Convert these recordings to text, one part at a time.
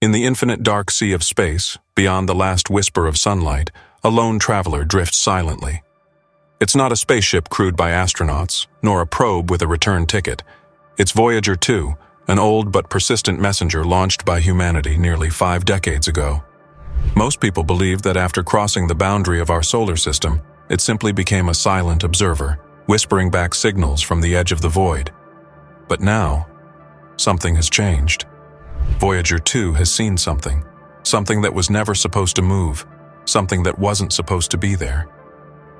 In the infinite dark sea of space, beyond the last whisper of sunlight, a lone traveler drifts silently. It's not a spaceship crewed by astronauts, nor a probe with a return ticket. It's Voyager 2, an old but persistent messenger launched by humanity nearly five decades ago. Most people believe that after crossing the boundary of our solar system, it simply became a silent observer, whispering back signals from the edge of the void. But now, something has changed. Voyager 2 has seen something, something that was never supposed to move, something that wasn't supposed to be there.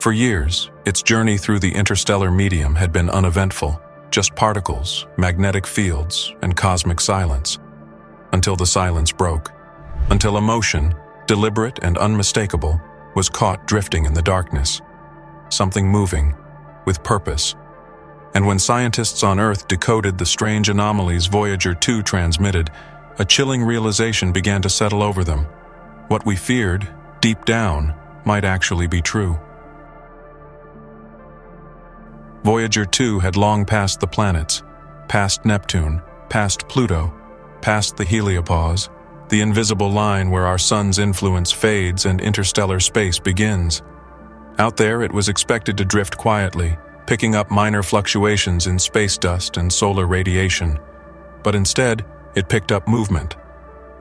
For years, its journey through the interstellar medium had been uneventful, just particles, magnetic fields, and cosmic silence. Until the silence broke. Until emotion, deliberate and unmistakable, was caught drifting in the darkness. Something moving, with purpose. And when scientists on Earth decoded the strange anomalies Voyager 2 transmitted, a chilling realization began to settle over them. What we feared, deep down, might actually be true. Voyager 2 had long passed the planets, past Neptune, past Pluto, past the heliopause, the invisible line where our sun's influence fades and interstellar space begins. Out there, it was expected to drift quietly, picking up minor fluctuations in space dust and solar radiation. But instead, it picked up movement.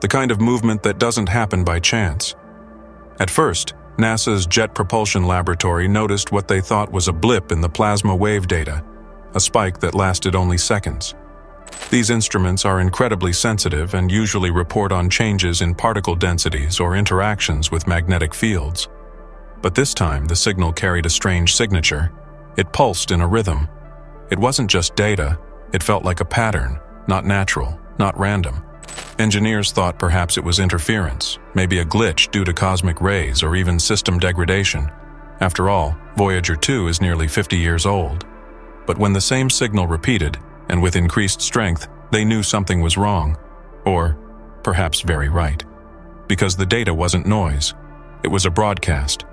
The kind of movement that doesn't happen by chance. At first, NASA's Jet Propulsion Laboratory noticed what they thought was a blip in the plasma wave data, a spike that lasted only seconds. These instruments are incredibly sensitive and usually report on changes in particle densities or interactions with magnetic fields. But this time, the signal carried a strange signature. It pulsed in a rhythm. It wasn't just data, it felt like a pattern, not natural, not random. Engineers thought perhaps it was interference, maybe a glitch due to cosmic rays or even system degradation. After all, Voyager 2 is nearly 50 years old. But when the same signal repeated, and with increased strength, they knew something was wrong. Or, perhaps very right. Because the data wasn't noise. It was a broadcast.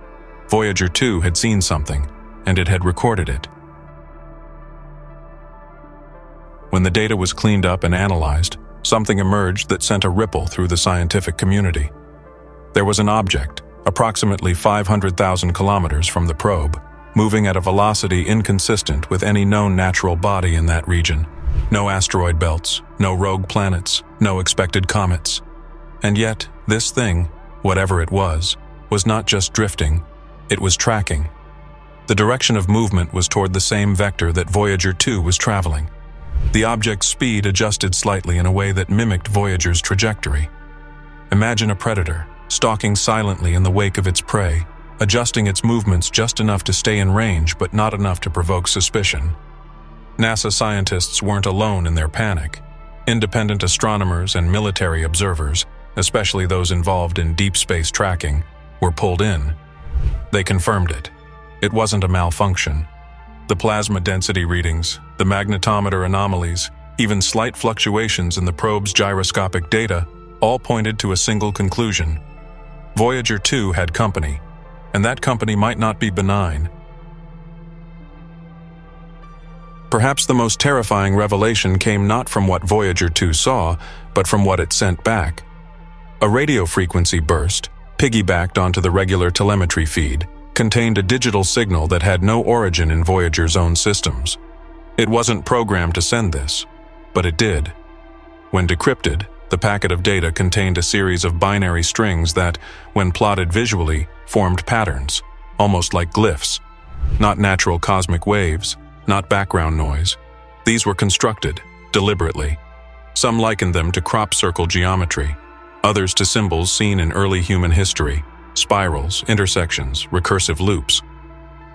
Voyager 2 had seen something, and it had recorded it. When the data was cleaned up and analyzed, something emerged that sent a ripple through the scientific community. There was an object, approximately 500,000 kilometers from the probe, moving at a velocity inconsistent with any known natural body in that region. No asteroid belts, no rogue planets, no expected comets. And yet, this thing, whatever it was, was not just drifting, it was tracking. The direction of movement was toward the same vector that Voyager 2 was traveling. The object's speed adjusted slightly in a way that mimicked Voyager's trajectory. Imagine a predator, stalking silently in the wake of its prey, adjusting its movements just enough to stay in range but not enough to provoke suspicion. NASA scientists weren't alone in their panic. Independent astronomers and military observers, especially those involved in deep space tracking, were pulled in. They confirmed it. It wasn't a malfunction. The plasma density readings, the magnetometer anomalies, even slight fluctuations in the probe's gyroscopic data all pointed to a single conclusion. Voyager 2 had company, and that company might not be benign. Perhaps the most terrifying revelation came not from what Voyager 2 saw, but from what it sent back. A radio frequency burst, piggybacked onto the regular telemetry feed, contained a digital signal that had no origin in Voyager's own systems. It wasn't programmed to send this, but it did. When decrypted, the packet of data contained a series of binary strings that, when plotted visually, formed patterns, almost like glyphs. Not natural cosmic waves, not background noise. These were constructed, deliberately. Some likened them to crop circle geometry, others to symbols seen in early human history spirals, intersections, recursive loops.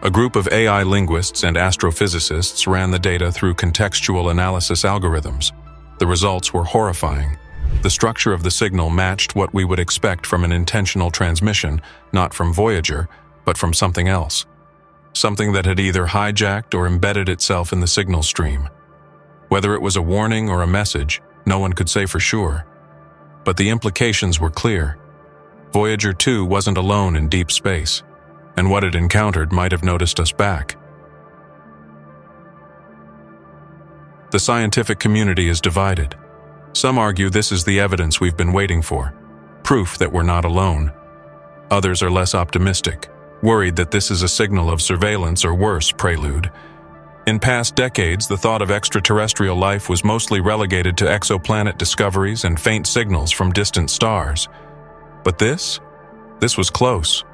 A group of AI linguists and astrophysicists ran the data through contextual analysis algorithms. The results were horrifying. The structure of the signal matched what we would expect from an intentional transmission, not from Voyager, but from something else. Something that had either hijacked or embedded itself in the signal stream. Whether it was a warning or a message, no one could say for sure. But the implications were clear. Voyager 2 wasn't alone in deep space, and what it encountered might have noticed us back. The scientific community is divided. Some argue this is the evidence we've been waiting for, proof that we're not alone. Others are less optimistic, worried that this is a signal of surveillance or worse, prelude. In past decades, the thought of extraterrestrial life was mostly relegated to exoplanet discoveries and faint signals from distant stars. But this? This was close,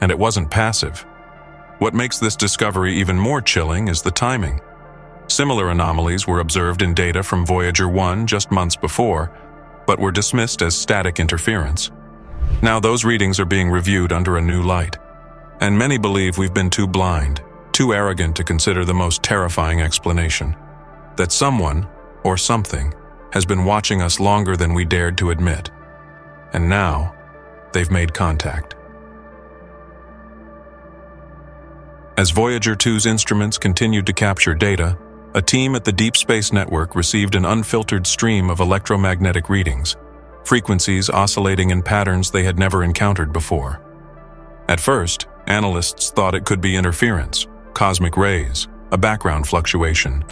and it wasn't passive. What makes this discovery even more chilling is the timing. Similar anomalies were observed in data from Voyager 1 just months before, but were dismissed as static interference. Now those readings are being reviewed under a new light. And many believe we've been too blind, too arrogant to consider the most terrifying explanation. That someone, or something, has been watching us longer than we dared to admit. And now, they've made contact. As Voyager 2's instruments continued to capture data, a team at the Deep Space Network received an unfiltered stream of electromagnetic readings, frequencies oscillating in patterns they had never encountered before. At first, analysts thought it could be interference, cosmic rays, a background fluctuation.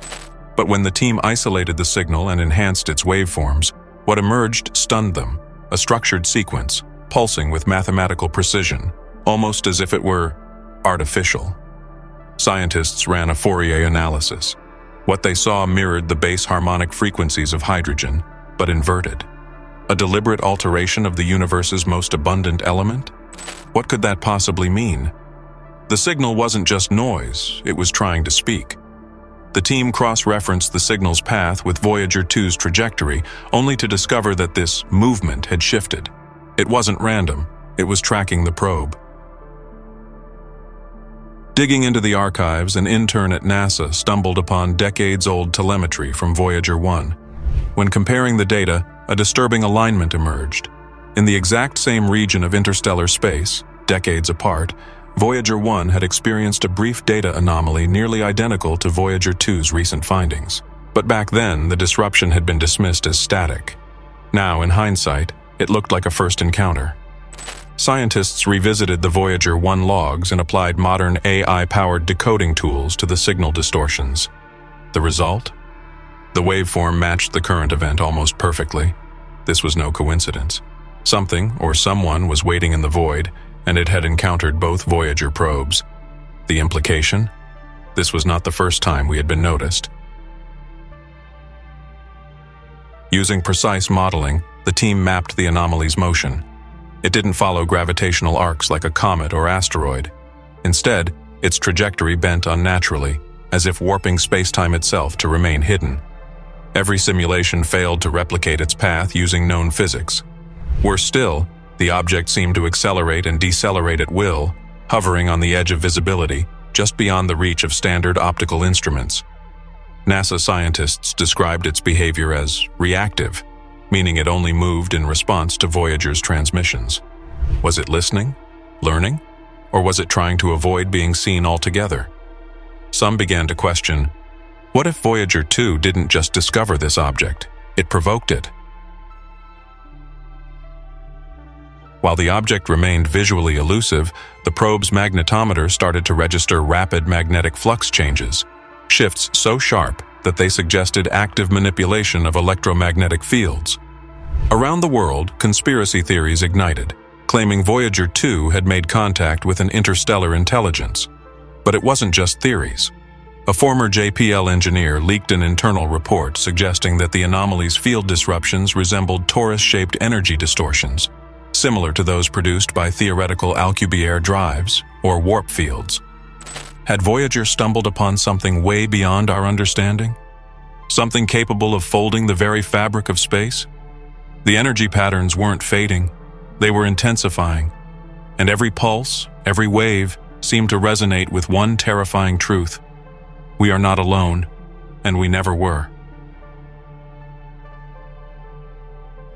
But when the team isolated the signal and enhanced its waveforms, what emerged stunned them, a structured sequence, pulsing with mathematical precision, almost as if it were artificial. Scientists ran a Fourier analysis. What they saw mirrored the base harmonic frequencies of hydrogen, but inverted. A deliberate alteration of the universe's most abundant element? What could that possibly mean? The signal wasn't just noise, it was trying to speak. The team cross-referenced the signal's path with Voyager 2's trajectory, only to discover that this movement had shifted. It wasn't random, it was tracking the probe. Digging into the archives, an intern at NASA stumbled upon decades-old telemetry from Voyager 1. When comparing the data, a disturbing alignment emerged. In the exact same region of interstellar space, decades apart, Voyager 1 had experienced a brief data anomaly nearly identical to Voyager 2's recent findings. But back then, the disruption had been dismissed as static. Now, in hindsight, it looked like a first encounter. Scientists revisited the Voyager 1 logs and applied modern AI-powered decoding tools to the signal distortions. The result? The waveform matched the current event almost perfectly. This was no coincidence. Something, or someone, was waiting in the void, and it had encountered both Voyager probes. The implication? This was not the first time we had been noticed. Using precise modeling, the team mapped the anomaly's motion. It didn't follow gravitational arcs like a comet or asteroid. Instead, its trajectory bent unnaturally, as if warping spacetime itself to remain hidden. Every simulation failed to replicate its path using known physics. Worse still, the object seemed to accelerate and decelerate at will, hovering on the edge of visibility, just beyond the reach of standard optical instruments. NASA scientists described its behavior as reactive, meaning it only moved in response to Voyager's transmissions. Was it listening? Learning? Or was it trying to avoid being seen altogether? Some began to question, what if Voyager 2 didn't just discover this object, it provoked it? While the object remained visually elusive, the probe's magnetometer started to register rapid magnetic flux changes, shifts so sharp that they suggested active manipulation of electromagnetic fields. Around the world, conspiracy theories ignited, claiming Voyager 2 had made contact with an interstellar intelligence. But it wasn't just theories. A former JPL engineer leaked an internal report suggesting that the anomaly's field disruptions resembled torus-shaped energy distortions, similar to those produced by theoretical Alcubierre drives, or warp fields. Had Voyager stumbled upon something way beyond our understanding? Something capable of folding the very fabric of space? The energy patterns weren't fading, they were intensifying, and every pulse, every wave, seemed to resonate with one terrifying truth. We are not alone, and we never were.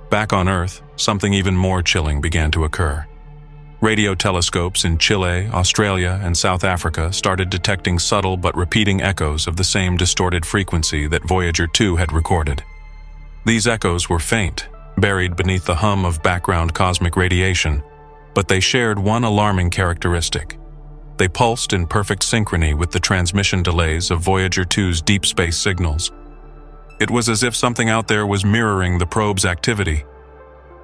Back on Earth, something even more chilling began to occur. Radio telescopes in Chile, Australia, and South Africa started detecting subtle but repeating echoes of the same distorted frequency that Voyager 2 had recorded. These echoes were faint, buried beneath the hum of background cosmic radiation, but they shared one alarming characteristic. They pulsed in perfect synchrony with the transmission delays of Voyager 2's deep space signals. It was as if something out there was mirroring the probe's activity.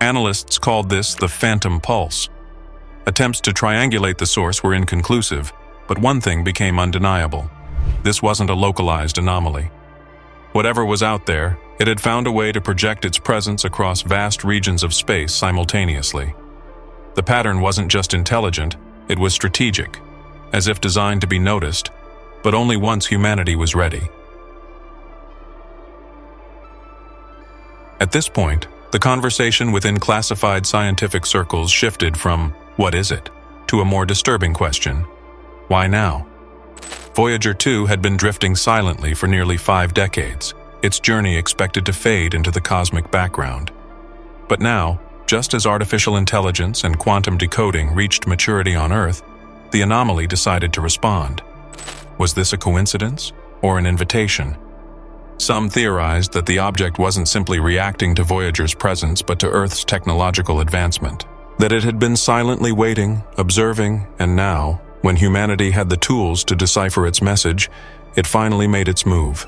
Analysts called this the phantom pulse. Attempts to triangulate the source were inconclusive, but one thing became undeniable. This wasn't a localized anomaly. Whatever was out there, it had found a way to project its presence across vast regions of space simultaneously. The pattern wasn't just intelligent, it was strategic, as if designed to be noticed, but only once humanity was ready. At this point, the conversation within classified scientific circles shifted from, what is it, to a more disturbing question. Why now? Voyager 2 had been drifting silently for nearly five decades, its journey expected to fade into the cosmic background. But now, just as artificial intelligence and quantum decoding reached maturity on Earth, the anomaly decided to respond. Was this a coincidence or an invitation? Some theorized that the object wasn't simply reacting to Voyager's presence but to Earth's technological advancement. That it had been silently waiting, observing, and now, when humanity had the tools to decipher its message, it finally made its move.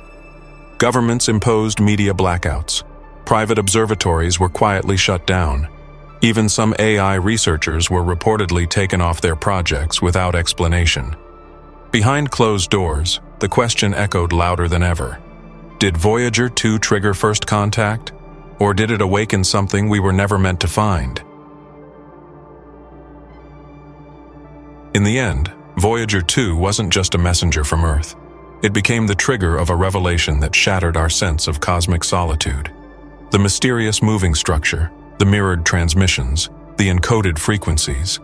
Governments imposed media blackouts. Private observatories were quietly shut down. Even some AI researchers were reportedly taken off their projects without explanation. Behind closed doors, the question echoed louder than ever. Did Voyager 2 trigger first contact? Or did it awaken something we were never meant to find? In the end, Voyager 2 wasn't just a messenger from Earth. It became the trigger of a revelation that shattered our sense of cosmic solitude. The mysterious moving structure, the mirrored transmissions, the encoded frequencies,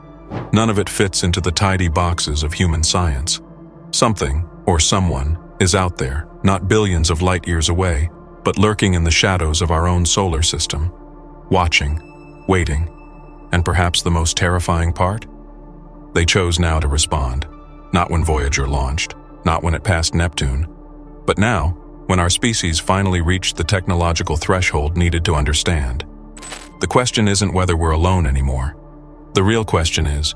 none of it fits into the tidy boxes of human science. Something, or someone, is out there, not billions of light years away, but lurking in the shadows of our own solar system, watching, waiting, and perhaps the most terrifying part? They chose now to respond, not when Voyager launched, not when it passed Neptune, but now, when our species finally reached the technological threshold needed to understand. The question isn't whether we're alone anymore. The real question is,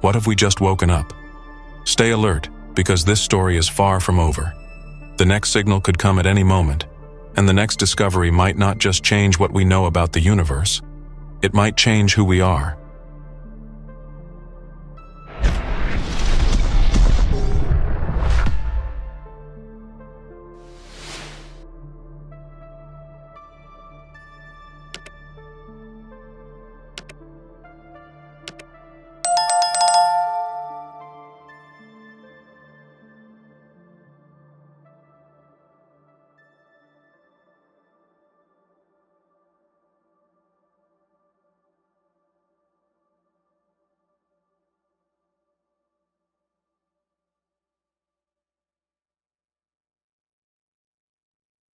what have we just woken up? Stay alert, because this story is far from over. The next signal could come at any moment, and the next discovery might not just change what we know about the universe. It might change who we are,